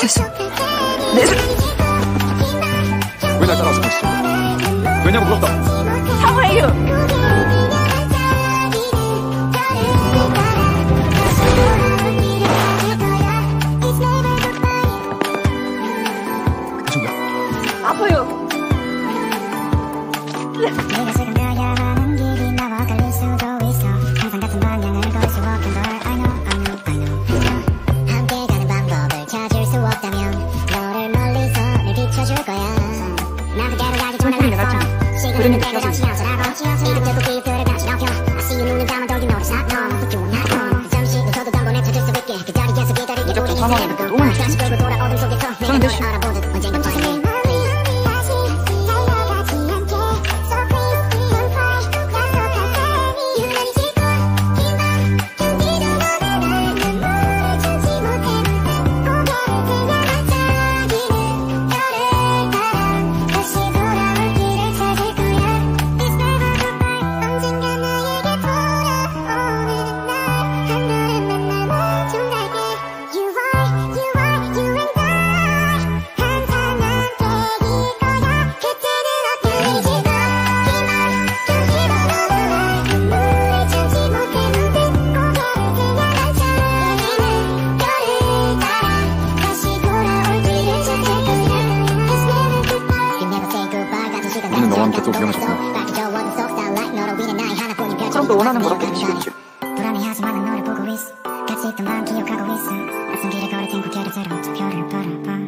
세상 내 세... 왜날 따라서 갔어? 왜냐고 물었다 How 아파요. 네, 네, 네. 눈을 감아도 you not You not 잠시 웃어도 단번에 찾을 수 있게 그 자리에서 기다리게 우리 인생의 부분 다시 끌고 돌아 어둠 속에서 내가 널 알아보듯 언젠가 다시 내 너와 함께 또 구경하셨구나. 그럼 또 원하는 거로 해주시겠죠. 불안해하지만 너를 보고 있어. 같이 했던 밤 기억하고 있어. 아침 길을 걸을 땐 고개를 들어 저 별을 바라봐.